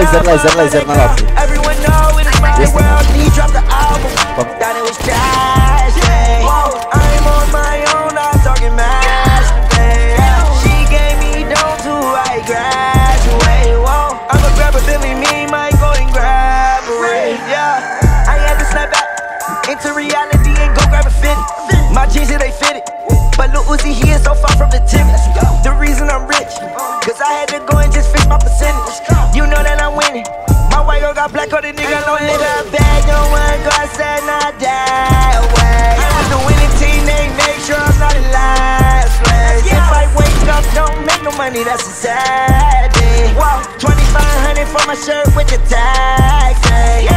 laser, laser na lobby. Everyone know it is my Yes, world. He dropped the album. Bom. Thought it was trash. yeah. I'm on my own. I'm talking masturbate. She gave me dope to I graduate. Whoa, I'ma grab a Billy, me, might go and grab a ray. Yeah, I had to snap back into reality and go grab a fit. My jeans, yeah, they fitted. Got black on the nigga, no nigga bad. No one God said not that way. I was the winning team, they make sure I'm not in last place. If I wake up, don't make no money, that's a sad day. Wow, 2500 for my shirt with the tax. Hey,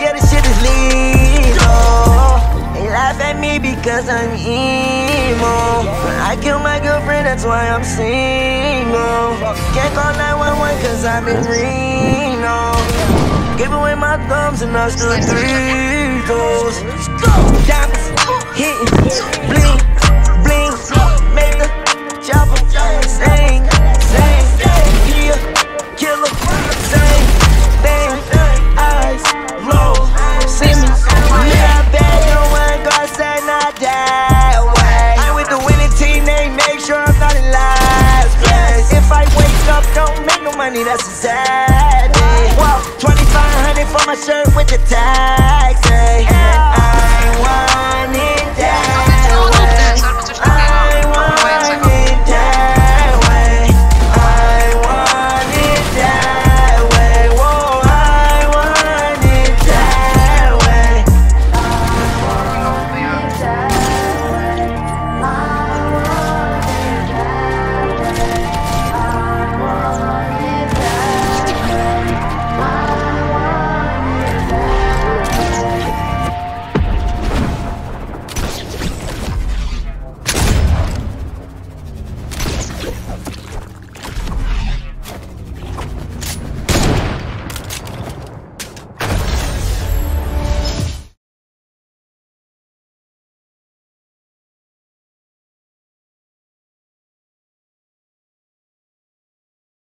yeah, this shit is lethal. Oh, they laugh at me because I'm emo. When I killed my girlfriend, that's why I'm single. Can't call 911 cause I'm in Reno. Gave away my thumbs and I stood three toes. Diamonds hitting, money, that's a sad